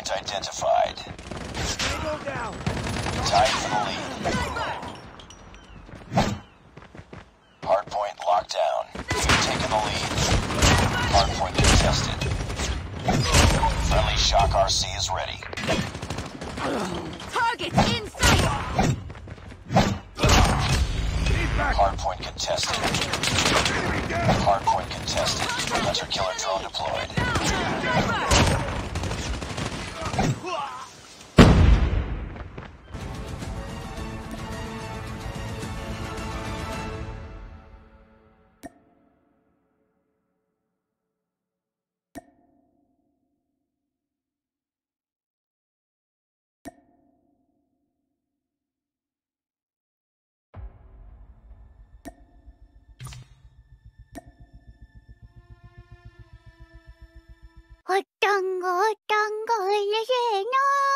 Hardpoint identified. Tango down. Tied for the lead. Hardpoint locked down. We've taken the lead. Hardpoint contested. Friendly Shock RC is ready. Target in sight! Hardpoint contested. おっとんごおっとんごうるせえの